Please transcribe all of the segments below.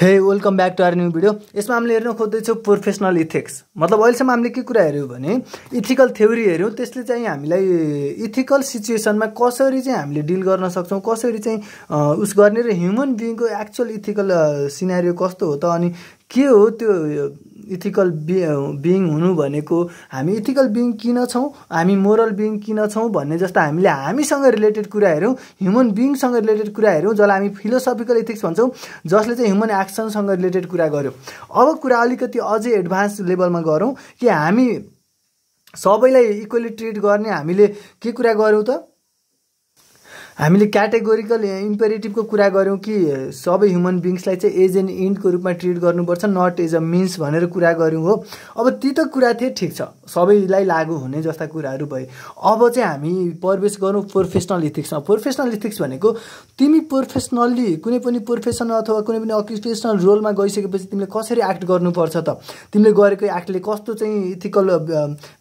Hey welcome back to our new video यसमा हामीले हेर्न खोज्दैछौँ प्रोफेसनल इथिक्स मतलब अहिलेसम्म हामीले के कुरा हेऱ्यौँ भने इथिकल थ्योरी हेऱ्यौँ। त्यसले चाहिँ हामीलाई इथिकल सिचुएसनमा कसरी चाहिँ हामीले डिल गर्न सक्छौँ कसरी चाहिँ उस गर्ने र ह्युमन बिइङको एक्चुअल इथिकल सिनारियो कस्तो हो त अनि के हो त्यो इथिकल बि बिइङ हुनु भनेको? हामी इथिकल बिइङ किन छौँ? हामी मोरल बिइङ किन छौँ भन्ने जस्तो हामीले हामीसँग रिलेटेड कुरा हेऱ्यौँ ह्युमन बिइङसँग रिलेटेड कुरा हेऱ्यौँ जसलाई हामी फिलोसफिकल इथिक्स भन्छौँ जसले चाहिँ ह्युमन एक्सनसँग रिलेटेड कुरा गऱ्यौँ अब कुरा अलिकति अझै एडभान्स लेभलमा गरौँ कि हामी सबैलाई इक्वली ट्रिट गर्ने हामीले के कुरा गऱ्यौँ त? हामीले क्याटेगोरिकल इम्पेरेटिभको कुरा गऱ्यौँ कि सबै ह्युमन बिङ्सलाई चाहिँ एज एन्ड इन्डको रूपमा ट्रिट गर्नुपर्छ नट एज अ मिन्स भनेर कुरा गऱ्यौँ हो। अब ती त कुरा थिए ठिक छ सबैलाई लागु हुने जस्ता कुराहरू भए। अब चाहिँ हामी प्रवेश गरौँ प्रोफेसनल इथिक्समा प्रोफेसनल इथिक्स भनेको तिमी प्रोफेसनल्ली कुनै पनि प्रोफेसन अथवा कुनै पनि अक्युपेसनल रोलमा गइसकेपछि तिमीले कसरी एक्ट गर्नुपर्छ त? तिमीले गरेको एक्टले कस्तो चाहिँ इथिकल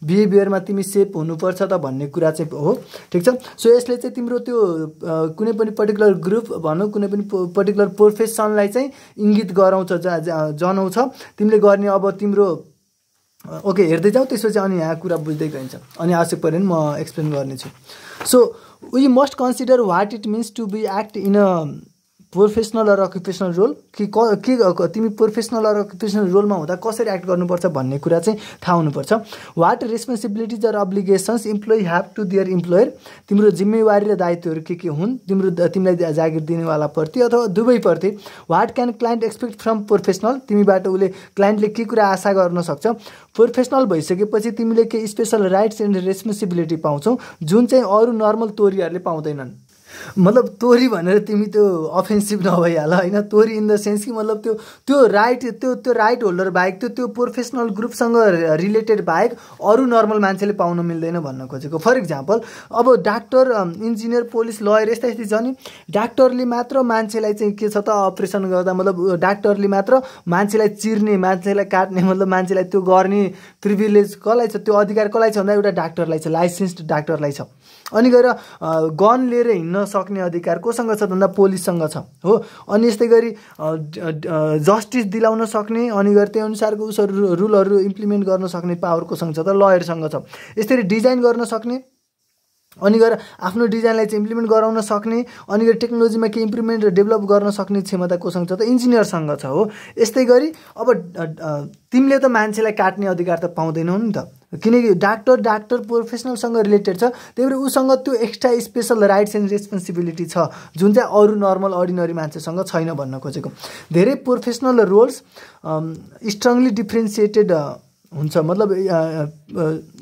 बिहेभियरमा तिमी सेप हुनुपर्छ त भन्ने कुरा चाहिँ हो। ठिक छ? सो यसले चाहिँ तिम्रो त्यो कुनै पनि पर्टिकुलर ग्रुप भनौँ कुनै पनि पर्टिकुलर प्रोफेसनलाई चाहिँ इङ्गित गराउँछ जनाउँछ। तिमीले गर्ने अब तिम्रो ओके हेर्दै जाऊ त्यसपछि अनि यहाँ कुरा बुझ्दै गइन्छ। अनि आवश्यक पऱ्यो भने म एक्सप्लेन गर्नेछु। So we must consider what it means to be act in a professional र अकुपेसनल रोल कि क के तिमी प्रोफेसनल र अकुपेसनल रोलमा हुँदा कसरी एक्ट गर्नुपर्छ भन्ने कुरा चाहिँ थाहा हुनुपर्छ। What responsibilities or obligations employee have to their employer तिम्रो जिम्मेवारी र दायित्वहरू के के हुन्? तिम्रो तिमीलाई जागिर दिनेवाला प्रति अथवा दुवैप्रति what can client expect from professional तिमीबाट उसले क्लाइन्टले के कुरा आशा गर्न सक्छ? प्रोफेसनल भइसकेपछि तिमीले के स्पेसल राइट्स एन्ड रेस्पोन्सिबिलिटी पाउँछौ। जुन चाहिँ अरू नर्मल तोरीहरूले पाउँदैनन्। मतलब तोरी भनेर तिमी त्यो अफेन्सिभ नभइहाल होइन? तोरी इन द सेन्स कि मतलब त्यो त्यो राइट त्यो त्यो राइट होल्डर बाहेक त्यो त्यो प्रोफेसनल ग्रुपसँग रिलेटेड बाहेक अरू नर्मल मान्छेले पाउन मिल्दैन भन्न खोजेको। फर इक्जाम्पल अब डाक्टर इन्जिनियर पुलिस लयर यस्ता यस्तै छ नि। डाक्टरले मात्र मान्छेलाई चाहिँ के छ त अपरेसन गर्दा मतलब डाक्टरले मात्र मान्छेलाई चिर्ने मान्छेलाई काट्ने मतलब मान्छेलाई त्यो गर्ने प्रिभिलेज कसलाई छ त्यो अधिकार कसलाई छ भन्दा एउटा डाक्टरलाई छ लाइसेन्स्ड डाक्टरलाई छ। अनि गएर गन लिएर हिँड्न सक्ने अधिकार कोसँग छ भन्दा पोलिससँग छ। हो? अनि यस्तै गरी जस्टिस दिलाउन सक्ने अनि गएर त्यही अनुसारको उसहरू रुलहरू इम्प्लिमेन्ट गर्न सक्ने पावर कोसँग छ त लयरसँग छ। यसरी डिजाइन गर्न सक्ने अनि गएर आफ्नो डिजाइनलाई चाहिँ इम्प्लिमेन्ट गराउन सक्ने अनि गएर टेक्नोलोजीमा केही इम्प्रुभमेन्ट र डेभलप गर्न सक्ने क्षमता कोसँग छ त इन्जिनियरसँग छ हो। यस्तै गरी अब तिमीले त मान्छेलाई काट्ने अधिकार त पाउँदैनौ नि त। किनकि डाक्टर डाक्टर प्रोफेसनलसँग रिलेटेड छ त्यही भएर उसँग त्यो extra special rights and responsibility छ जुन चाहिँ अरू नर्मल अर्डिनरी मान्छेसँग छैन भन्न खोजेको। धेरै प्रोफेसनल रोल्स स्ट्रङली डिफ्रेन्सिएटेड हुन्छ। मतलब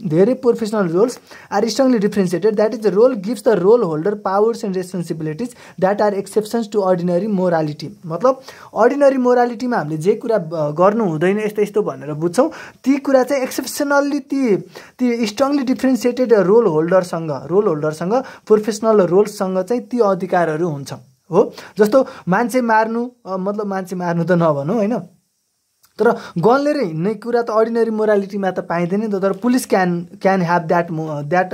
धेरै professional roles are strongly differentiated that is the role gives the role holder powers and responsibilities that are exceptions to ordinary morality मतलब अर्डिनरी मोरालिटीमा हामीले जे कुरा गर्नु हुँदैन यस्तो यस्तो भनेर बुझ्छौँ ती कुरा चाहिँ एक्सेप्सनल्ली ती ती स्ट्रङली डिफ्रेन्सिएटेड रोल होल्डरसँग रोल होल्डरसँग प्रोफेसनल रोल्ससँग चाहिँ ती अधिकारहरू हुन्छ। हो? जस्तो मान्छे मार्नु मतलब मान्छे मार्नु त नभनौँ होइन? तर गन लिएर हिँड्ने कुरा त अर्डिनरी मोरालिटीमा त पाइँदैन नि तर police can can have that that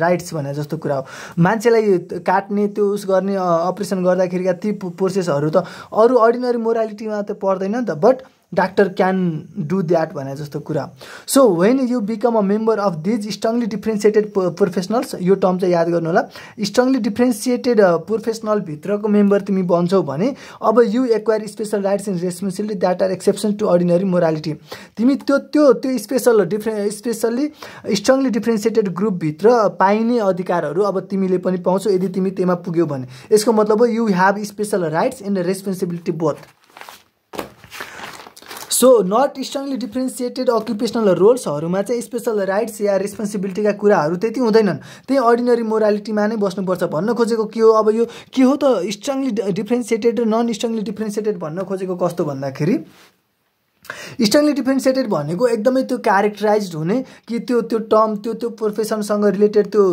rights भने जस्तो कुरा हो। मान्छेलाई काट्ने त्यो उस गर्ने अपरेसन गर्दाखेरिका ती प्रोसेसहरू त अरू अर्डिनरी मोरालिटीमा त पर्दैन नि त। But doctor can do that भने जस्तो कुरा so when you become a member of these strongly differentiated professionals यो टर्म चाहिँ याद गर्नु होला। स्ट्रङली डिफ्रेन्सिएटेड प्रोफेसनलभित्रको मेम्बर तिमी बन्छौ भने अब you acquire special rights and responsibility that are exception to ordinary morality तिमी त्यो त्यो त्यो स्पेसल डिफ्रे स्पेसल्ली स्ट्रङली डिफ्रेन्सिएटेड ग्रुपभित्र पाइने अधिकारहरू अब तिमीले पनि पाउँछौ यदि तिमी त्यहीमा पुग्यौ भने। यसको मतलब हो you have special rights and responsibility both so not strongly differentiated occupational रोल्सहरूमा चाहिँ स्पेसल राइट्स या रेस्पोन्सिबिलिटीका कुराहरू त्यति हुँदैनन्। त्यही अर्डिनरी मोरालिटीमा नै बस्नुपर्छ भन्न खोजेको के हो? अब यो के हो त स्ट्रङली डिफ्रेन्सिएटेड र नन स्ट्रङली डिफ्रेन्सिएटेड भन्न खोजेको कस्तो भन्दाखेरि? स्ट्रङली डिफ्रेन्सिएटेड भनेको एकदमै त्यो क्यारेक्टराइज हुने कि त्यो त्यो टर्म त्यो त्यो प्रोफेसनसँग रिलेटेड त्यो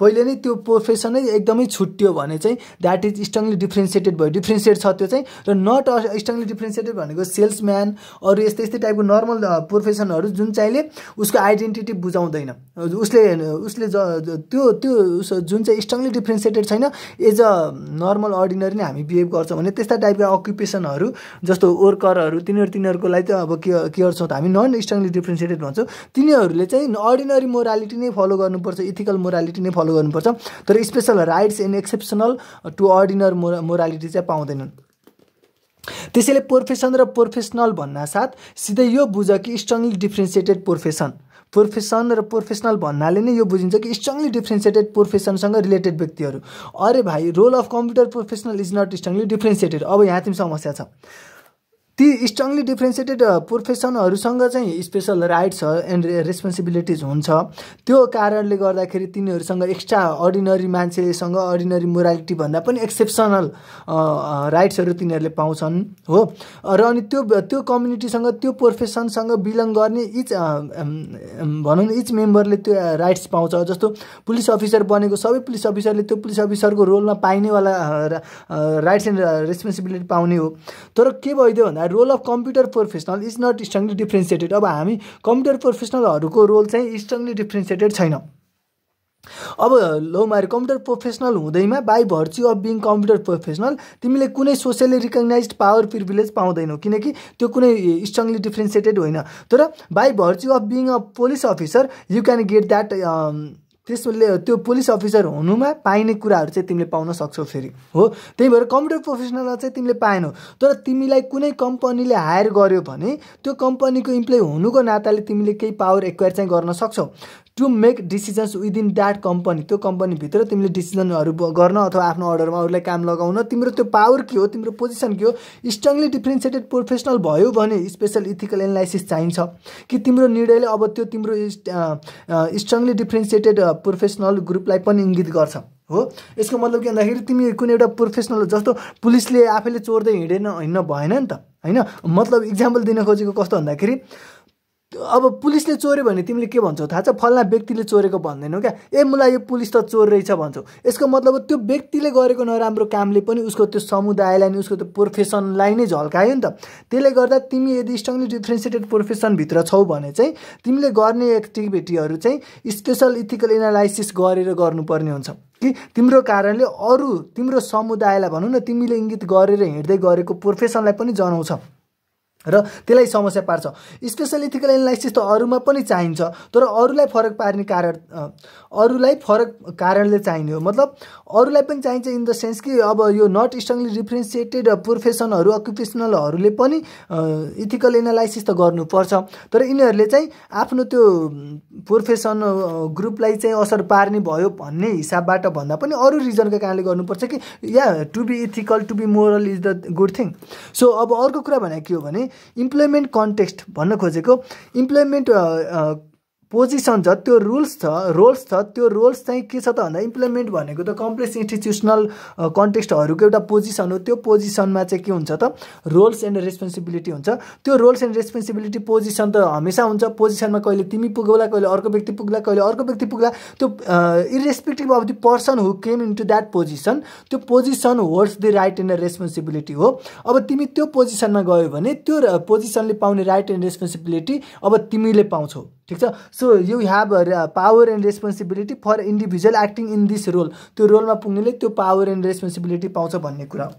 पहिले नै त्यो प्रोफेसनै एकदमै छुट्यो भने चाहिँ द्याट इज स्ट्रङली डिफ्रेन्सिएटेड भयो। डिफ्रेन्सिएट छ त्यो चाहिँ र नट स्ट्रङली डिफ्रेन्सिएटेड भनेको सेल्सम्यान अरू यस्तै यस्तै टाइपको नर्मल प्रोफेसनहरू जुन चाहिँले उसको आइडेन्टिटी बुझाउँदैन। उसले उसले ज त्यो त्यो जुन चाहिँ स्ट्रङली डिफ्रेन्सिएटेड छैन एज अ नर्मल अर्डिनरी नै हामी बिहेभ गर्छौँ भने त्यस्ता टाइपका अकुपेसनहरू जस्तो वर्करहरू तिनीहरू तिनीहरूको लागि त अब के के गर्छौँ त हामी? नन स्ट्रङली डिफ्रेन्सिएटेड भन्छौँ। तिनीहरूले चाहिँ अर्डिनरी मोरालिटी नै फलो गर्नुपर्छ इथिकल मोरालिटी नै फलो गर्नुपर्छ। तर special rights and exceptional to ordinary mora morality चाहिँ पाउँदैनन्। त्यसैले प्रोफेसन र प्रोफेसनल भन्ना साथ सिधै यो बुझ कि स्ट्रङली डिफ्रेन्सिएटेड प्रोफेसन प्रोफेसन र प्रोफेसनल भन्नाले नै यो बुझिन्छ कि स्ट्रङली डिफ्रेन्सिएटेड प्रोफेसनसँग रिलेटेड व्यक्तिहरू। अरे भाइ role of computer professional is not strongly differentiated अब यहाँ तिमी समस्या छ। ती स्ट्रङली डिफ्रेन्सिएटेड प्रोफेसनहरूसँग चाहिँ स्पेसल राइट्स एन्ड रेस्पोन्सिबिलिटिज हुन्छ। त्यो कारणले गर्दाखेरि तिनीहरूसँग एक्स्ट्रा अर्डिनरी मान्छेसँग अर्डिनरी मोरालिटी भन्दा पनि एक्सेप्सनल राइट्सहरू तिनीहरूले पाउँछन् हो। र अनि त्यो त्यो कम्युनिटीसँग त्यो प्रोफेसनसँग बिलङ गर्ने इच भनौँ न इच मेम्बरले त्यो राइट्स पाउँछ। जस्तो पुलिस अफिसर बनेको सबै पुलिस अफिसरले त्यो पुलिस अफिसरको रोलमा पाइनेवाला राइट्स एन्ड रेस्पोन्सिबिलिटी पाउने हो। तर के भइदियो भन्दा role of computer professional is not strongly differentiated अब हामी कम्प्युटर प्रोफेसनलहरूको रोल चाहिँ स्ट्रङली डिफ्रेन्सिएटेड छैन। अब लो मारे computer professional हुँदैमा by virtue of being computer professional तिमीले कुनै सोसियली रिकगनाइज पावर प्रिभिलेज पाउँदैनौ किनकि त्यो कुनै स्ट्रङली डिफ्रेन्सिएटेड होइन। तर by virtue of being a police officer you can get that त्यसले त्यो पुलिस अफिसर हुनुमा पाइने कुराहरू चाहिँ तिमीले पाउन सक्छौ फेरि। हो? त्यही भएर कम्प्युटर प्रोफेसनलमा चाहिँ तिमीले पाएनौ। तर तिमीलाई कुनै कम्पनीले हायर गर्यो भने त्यो कम्पनीको इम्प्लोइ हुनुको नाताले तिमीले केही पावर एक्वायर चाहिँ गर्न सक्छौ। To make decisions within that company त्यो कम्पनीभित्र तिमीले डिसिजनहरू गर्न अथवा आफ्नो अर्डरमा अरूलाई काम लगाउन तिम्रो त्यो पावर के हो तिम्रो पोजिसन के हो स्ट्रङली डिफ्रेन्सिएटेड प्रोफेसनल भयो भने स्पेसल इथिकल एनालाइसिस चाहिन्छ। कि तिम्रो निर्णयले अब त्यो तिम्रो स्ट्रङली डिफ्रेन्सिएटेड प्रोफेसनल ग्रुपलाई पनि इङ्गित गर्छ। हो? यसको मतलब के भन्दाखेरि तिमी कुनै एउटा प्रोफेसनल जस्तो पुलिसले आफैले चोर्दै हिँडेन हिँड्न भएन नि त होइन? मतलब इक्जाम्पल दिन खोजेको कस्तो भन्दाखेरि अब पुलिसले चोऱ्यो भने तिमीले के भन्छौ? थाहा छ फल्ना व्यक्तिले चोरेको भन्दैनौ क्या। ए मलाई यो पुलिस त चोर रहेछ भन्छौ। यसको मतलब त्यो व्यक्तिले गरेको नराम्रो कामले पनि उसको त्यो समुदायलाई नै उसको त्यो प्रोफेसनलाई नै झल्कायो नि त। त्यसले गर्दा तिमी यदि स्ट्रङली डिफ्रेन्सिएटेड प्रोफेसनभित्र छौ भने चाहिँ तिमीले गर्ने एक्टिभिटीहरू चाहिँ स्पेसल इथिकल एनालाइसिस गरेर गर्नुपर्ने हुन्छ। कि तिम्रो कारणले अरू तिम्रो समुदायलाई भनौँ न तिमीले इङ्गित गरेर हिँड्दै गरेको प्रोफेसनलाई पनि जनाउँछ। र त्यसलाई समस्या पार्छ। स्पेसल इथिकल एनालाइसिस त अरूमा पनि चाहिन्छ तर अरूलाई फरक पार्ने कारण अरूलाई फरक कारणले चाहिने हो। मतलब अरूलाई पनि चाहिन्छ इन द सेन्स कि अब यो नट स्ट्रङली डिफ्रेन्सिएटेड प्रोफेसनहरू अकुपेसनलहरूले पनि इथिकल एनालाइसिस त गर्नुपर्छ। तर यिनीहरूले चाहिँ आफ्नो त्यो प्रोफेसन ग्रुपलाई चाहिँ असर पार्ने भयो भन्ने हिसाबबाट भन्दा पनि अरू रिजनको कारणले गर्नुपर्छ कि या to be ethical to be moral is the good thing so अब अर्को कुरा भने के हो भने इम्प्लोइमेन्ट कन्टेक्स्ट भन्न खोजेको। इम्प्लोइमेन्ट पोजिसन छ त्यो रुल्स छ रोल्स छ त्यो रोल्स चाहिँ के छ त भन्दा इम्प्लोइमेन्ट भनेको त कम्प्लेक्स इन्स्टिट्युसनल कन्टेक्स्टहरूको एउटा पोजिसन हो। त्यो पोजिसनमा चाहिँ के हुन्छ त? रोल्स एन्ड रेस्पोन्सिबिलिटी हुन्छ। त्यो रोल्स एन्ड रेस्पोन्सिबिलिटी पोजिसन त हमेसा हुन्छ। पोजिसनमा कहिले तिमी पुगौला कहिले अर्को व्यक्ति पुग्ला कहिले अर्को व्यक्ति पुग्ला। त्यो irrespective of the person who came into that position त्यो position holds the right and responsibility हो। अब तिमी त्यो पोजिसनमा गयो भने त्यो पोजिसनले पाउने राइट एन्ड रेस्पोन्सिबिलिटी अब तिमीले पाउँछौ। ठिक छ? So you have power and responsibility for individual acting in this role त्यो रोलमा पुग्नेले त्यो पावर एन्ड रेस्पोन्सिबिलिटी पाउँछ भन्ने कुरा हो।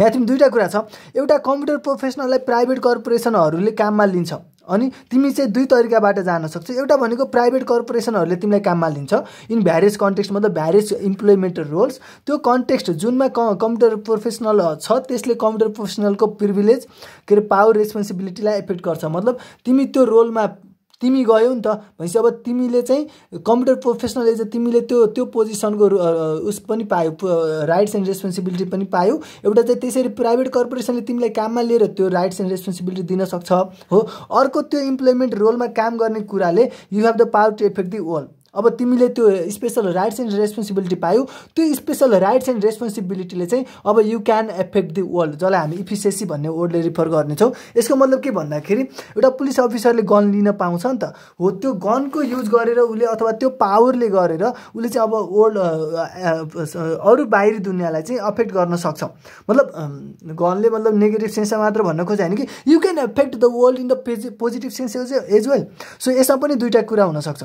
यहाँ तिमी दुईवटा कुरा छ। एउटा कम्प्युटर प्रोफेसनललाई प्राइभेट कर्पोरेसनहरूले काममा लिन्छ अनि तिमी चाहिँ दुई तरिकाबाट जान सक्छौ। एउटा भनेको प्राइभेट कर्पोरेसनहरूले तिमीलाई काममा लिन्छ। इन भ्यारियस कन्टेक्स्ट मतलब भ्यारियस इम्प्लोइमेन्ट रोल्स त्यो कन्टेक्स्ट जुनमा कम्प्युटर प्रोफेसनल छ त्यसले कम्प्युटर प्रोफेसनलको प्रिभिलेज के अरे पावर रेस्पोन्सिबिलिटीलाई एफेक्ट गर्छ। मतलब तिमी त्यो रोलमा तिमी गयौ नि त। भनेपछि अब तिमीले चाहिँ कम्प्युटर प्रोफेसनल एज तिमीले त्यो त्यो पोजिसनको उस पनि पायो राइट्स एन्ड रेस्पोन्सिबिलिटी पनि पायो। एउटा चाहिँ त्यसरी प्राइभेट कर्पोरेसनले तिमीलाई काममा लिएर त्यो राइट्स एन्ड रेस्पोन्सिबिलिटी दिन सक्छ हो। अर्को त्यो इम्प्लोइमेन्ट रोलमा काम गर्ने कुराले you have the power to effect the world अब तिमीले त्यो स्पेसल राइट्स एन्ड रेस्पोन्सिबिलिटी पायौ त्यो स्पेसल राइट्स एन्ड रेस्पोन्सिबिलिटीले चाहिँ अब you can effect the world जसलाई हामी इफिसिएसी भन्ने वर्डले रिफर गर्नेछौँ। यसको मतलब के भन्दाखेरि एउटा पुलिस अफिसरले गन लिन पाउँछ नि त। हो त्यो गनको युज गरेर उसले अथवा त्यो पावरले गरेर उसले चाहिँ अब वर्ल्ड अरू बाहिरी दुनियाँलाई चाहिँ अफेक्ट गर्न सक्छ। मतलब गनले मतलब नेगेटिभ सेन्समा मात्र भन्न खोजे होइन कि। You can effect the world in the positive sense as well so यसमा पनि दुइटा कुरा हुनसक्छ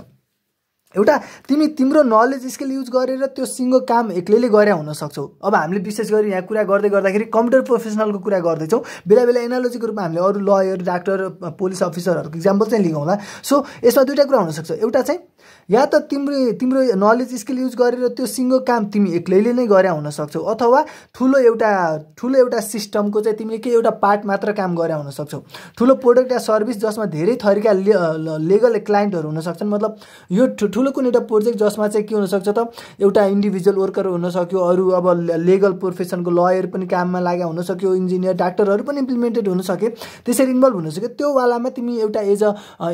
एउटा तिमी तिम्रो नलेज स्किल युज गरेर त्यो सिङ्गो काम एक्लैले गरे हुन सक्छौ अब हामीले विशेष गरी यहाँ कुरा गर्दै गर्दाखेरि कम्प्युटर प्रोफेसनलको कुरा गर्दैछौँ। बेला बेला एनालोजीको रूपमा हामीले अरू लयर डाक्टर पुलिस अफिसरहरूको इक्जाम्पल चाहिँ लिगौँला। सो यसमा दुइटा कुरा हुनसक्छ। एउटा चाहिँ या त तिम्रो तिम्रो नलेज स्किल युज गरेर त्यो सिङ्गो काम तिमी एक्लैले नै गरे हुन सक्छौ अथवा ठुलो एउटा ठुलो एउटा सिस्टमको चाहिँ तिमीले के एउटा पार्ट मात्र काम गरे हुन सक्छौ। ठुलो प्रोडक्ट या सर्भिस जसमा धेरै थरीका लेगल क्लाइन्टहरू हुन सक्छन् मतलब यो ठुलो कुनै एउटा प्रोजेक्ट जसमा चाहिँ के हुनसक्छ त एउटा इन्डिभिजुअल वर्कर हुनसक्यो अरू अब लेगल प्रोफेसनको लयर पनि काममा लागेका हुनसक्यो इन्जिनियर डाक्टरहरू पनि इम्प्लिमेन्टेड हुन सके त्यसरी इन्भल्भ हुनसक्यो त्यो वालामा तिमी एउटा as a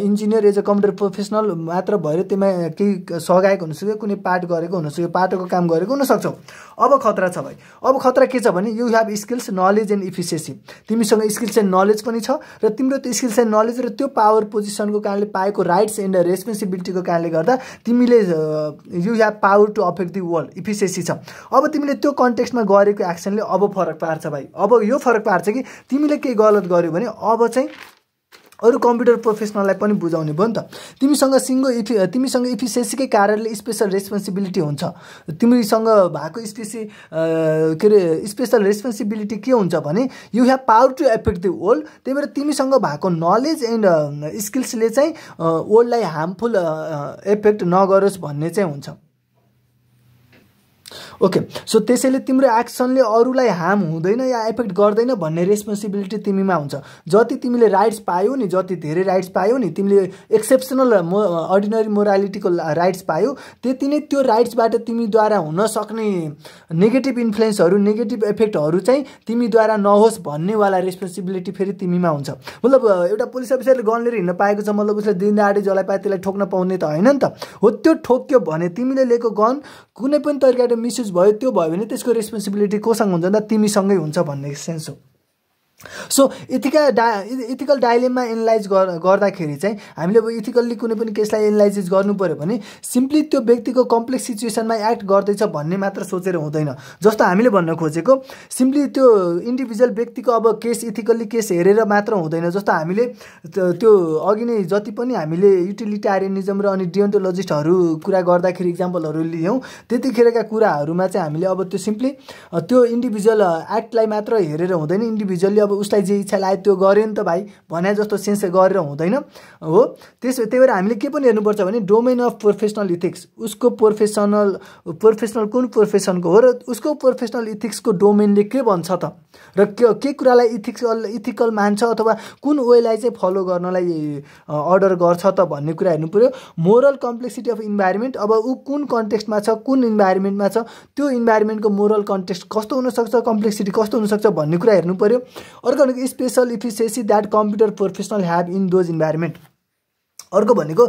engineer as a computer professional मात्र भएर त्यसमा केही सघाएको हुनसक्यो कुनै पार्ट गरेको हुनसक्यो पाटोको काम गरेको हुनसक्छौ। अब खतरा छ भाइ। अब खतरा के छ भने you have skills knowledge and efficiency तिमीसँग स्किल्स एन्ड नलेज पनि छ र तिम्रो त्यो स्किल्स एन्ड नलेज र त्यो पावर पोजिसनको कारणले पाएको राइट्स एन्ड रेस्पोन्सिबिलिटीको कारणले गर्दा तिमीले you have power to affect the world efficiency छ। अब तिमीले त्यो कन्टेक्स्टमा गरेको एक्सनले अब फरक पार्छ भाइ। अब यो फरक पार्छ कि तिमीले केही गलत गर्यो भने अब चाहिँ अरू कम्प्युटर प्रोफेसनललाई पनि बुझाउने भयो नि त। तिमीसँग सिङ्गो इफि तिमीसँग इफिसियन्सीकै कारणले स्पेसल रेस्पोन्सिबिलिटी हुन्छ। तिमीसँग भएको स्पेसी के अरे स्पेसल रेस्पोन्सिबिलिटी के हुन्छ भने you have power to effect the world त्यही भएर तिमीसँग भएको नलेज एन्ड स्किल्सले चाहिँ वर्ल्डलाई हार्मफुल इफेक्ट नगरोस् भन्ने चाहिँ हुन्छ। ओके सो त्यसैले तिम्रो एक्सनले अरूलाई हार्म हुँदैन या एफेक्ट गर्दैन भन्ने रेस्पोन्सिबिलिटी तिमीमा हुन्छ। जति तिमीले राइट्स पायौ नि जति धेरै राइट्स पायौ नि तिमीले एक्सेप्सनल मो अर्डिनरी मोरालिटीको राइट्स पायौ त्यति नै त्यो राइट्सबाट तिमीद्वारा हुन सक्ने नेगेटिभ इन्फ्लुएन्सहरू नेगेटिभ इफेक्टहरू चाहिँ तिमीद्वारा नहोस् भन्नेवाला रेस्पोन्सिबिलिटी फेरि तिमीमा हुन्छ। मतलब एउटा पुलिस अफिसरले गन लिएर हिँड्न पाएको छ मतलब उसले दिन दाडी जसलाई पाए त्यसलाई ठोक्न पाउने त होइन नि त। हो त्यो ठोक्यो भने तिमीले लिएको गन कुनै पनि तरिकाले मिसयुज भयो त्यो भयो भने त्यसको रेस्पोन्सिबिलिटी कोसँग हुन्छ भन्दा तिमीसँगै हुन्छ भन्ने सेन्स हो। सो इथिकल डा इथिकल डाइलेममा एनालाइज गर्दाखेरि चाहिँ हामीले अब इथिकल्ली कुनै पनि केसलाई एनालाइज गर्नु पऱ्यो भने सिम्पली त्यो व्यक्तिको कम्प्लेक्स सिचुएसनमा एक्ट गर्दैछ भन्ने मात्र सोचेर हुँदैन। जस्तो हामीले भन्न खोजेको सिम्पली त्यो इन्डिभिजुअल व्यक्तिको अब केस इथिकल्ली केस हेरेर मात्र हुँदैन। जस्तो हामीले त्यो अघि नै जति पनि हामीले युटिलिटारियनिजम र अनि डियोन्टोलोजिस्टहरू कुरा गर्दाखेरि इक्जाम्पलहरू लियौँ त्यतिखेरका कुराहरूमा चाहिँ हामीले अब त्यो सिम्पली त्यो इन्डिभिजुअल एक्टलाई मात्र हेरेर हुँदैन। इन्डिभिजुअली अब अब उसलाई जे इच्छा लाग्यो त्यो गऱ्यो नि त भाइ भने जस्तो सेन्स गरेर हुँदैन। हो त्यस त्यही भएर हामीले के पनि हेर्नुपर्छ भने डोमेन अफ प्रोफेसनल इथिक्स उसको प्रोफेसनल प्रोफेसनल कुन प्रोफेसनको हो र उसको प्रोफेसनल इथिक्सको डोमेनले के भन्छ त? र के के कुरालाई इथिक्स इथिकल मान्छ अथवा कुन वेलाई चाहिँ फलो गर्नलाई अर्डर गर्छ त भन्ने कुरा हेर्नु पऱ्यो। मोरल कम्प्लेक्सिटी अफ इन्भाइरोमेन्ट अब ऊ कुन कन्टेक्स्टमा छ कुन इन्भाइरोमेन्टमा छ त्यो इन्भाइरोमेन्टको मोरल कन्टेक्स्ट कस्तो हुनसक्छ कम्प्लेक्सिटी कस्तो हुनसक्छ भन्ने कुरा हेर्नु पऱ्यो। अर्को भनेको special efficiency that computer professional have in those environment अर्को भनेको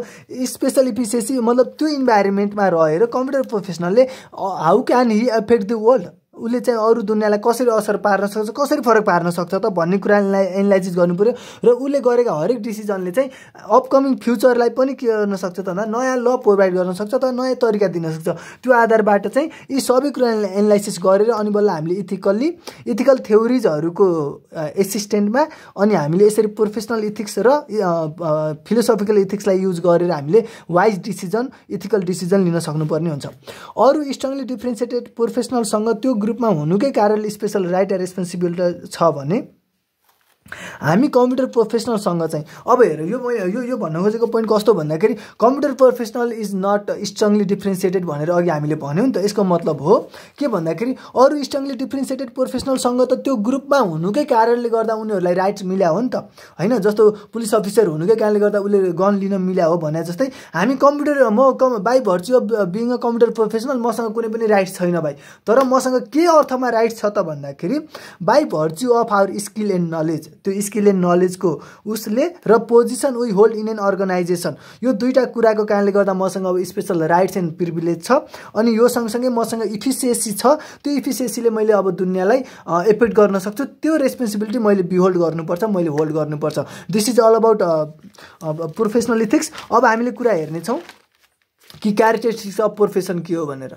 स्पेसल इफिसियन्सी मतलब त्यो इन्भाइरोमेन्टमा रहेर computer प्रोफेसनलले how can he effect the world उसले चाहिँ अरू दुनियाँलाई कसरी असर पार्न सक्छ कसरी फरक पार्न सक्छ त भन्ने कुरालाई एनालाइसिस पऱ्यो र उसले गरेका हरेक डिसिजनले चाहिँ अपकमिङ फ्युचरलाई पनि के गर्न सक्छ त भन्दा नयाँ ल प्रोभाइड गर्न सक्छ त नयाँ तरिका दिन सक्छ। त्यो आधारबाट चाहिँ यी सबै कुरालाई एनालाइसिस गरेर अनि बल्ल हामीले इथिकल्ली इथिकल थ्योरिजहरूको एसिस्टेन्टमा अनि हामीले यसरी प्रोफेसनल इथिक्स र फिलोसफिकल इथिक्सलाई युज गरेर हामीले वाइज डिसिजन इथिकल डिसिजन लिन सक्नुपर्ने हुन्छ। अरू स्ट्रङली डिफ्रेन्सिएटेड प्रोफेसनलसँग त्यो ग्रुपमा हुनुकै कारणले स्पेसल राइट र रेस्पोन्सिबिलिटी छ भने हामी कम्प्युटर प्रोफेसनलसँग चाहिँ अब हेर यो यो यो भन्न खोजेको पोइन्ट कस्तो भन्दाखेरि computer professional is not strongly differentiated भनेर अघि हामीले भन्यौँ नि त यसको मतलब हो के भन्दाखेरि अरू स्ट्रङली डिफ्रेन्सिएटेड प्रोफेसनलसँग त त्यो ग्रुपमा हुनुकै कारणले गर्दा उनीहरूलाई राइट्स मिल्या हो नि त। होइन जस्तो पुलिस अफिसर हुनुकै कारणले गर्दा उसले गन लिन मिल्या हो भने जस्तै हामी कम्प्युटर म कम by virtue of being a computer professional मसँग कुनै पनि राइट्स छैन भाइ। तर मसँग के अर्थमा राइट्स छ त भन्दाखेरि by virtue of our skill and knowledge that skill and नलेजको उसले र position we hold in an organisation यो दुईवटा कुराको कारणले गर्दा मसँग अब स्पेसल राइट्स एन्ड प्रिभिलेज छ। अनि यो सँगसँगै मसँग इफिसिएसी छ। त्यो इफिसिएसीले मैले अब दुनियाँलाई एफेक्ट गर्न सक्छु। त्यो रेस्पोन्सिबिलिटी मैले बिहोल्ड गर्नुपर्छ मैले होल्ड गर्नुपर्छ। This is all about professional ethics अब हामीले कुरा हेर्नेछौँ कि क्यारेक्टरिस्टिक्स अफ प्रोफेसन के हो भनेर।